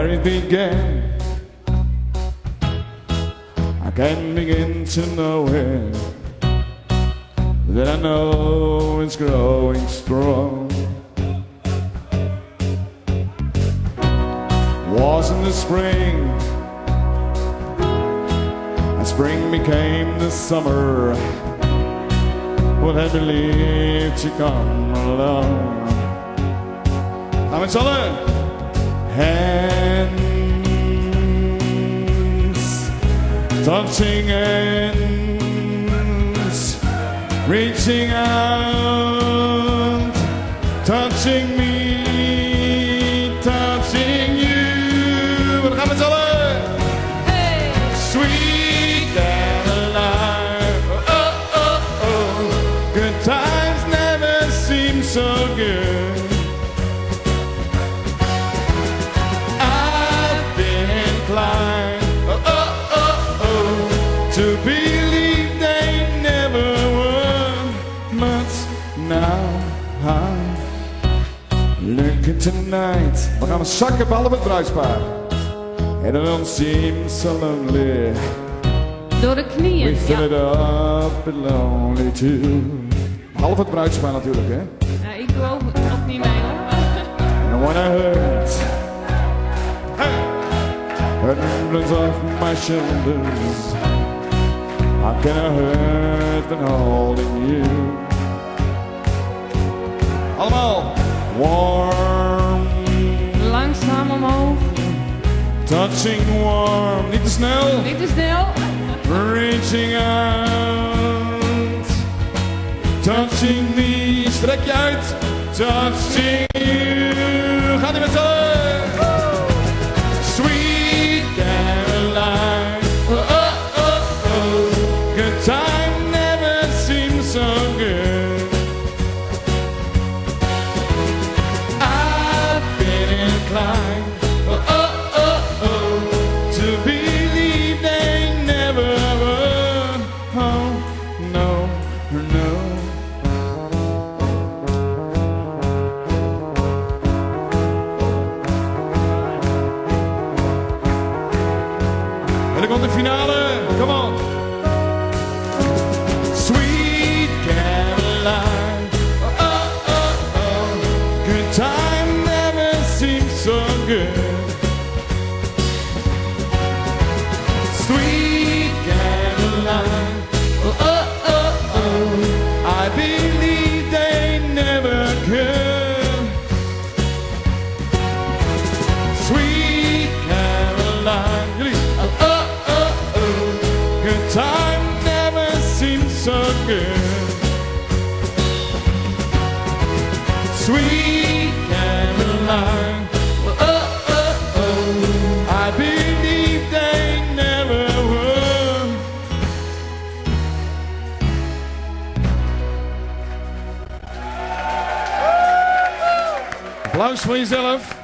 where it began. I can't begin to know it, but I know it's growing strong. Was in the spring, and spring became the summer. Would have believed to come along. Gaan we met z'n touching hands, reaching out, touching I'm looking tonight. We gaan zakken behalve het bruidspaar. And it don't seem so lonely. Door de We knieën. fill Ja. it up and lonely too. Half het bruidspaar natuurlijk, hè? ja, ik doe ook, ook niet mee hoor. And when I hurt, hundreds off my shoulders, how can I hurt than holding you? Allemaal warm, Langzaam omhoog. touching warm, niet te snel. Niet te snel. Reaching out, touching me, strek je uit, touching want de finale, come on. Sweet Caroline, oh oh oh I never voor jezelf.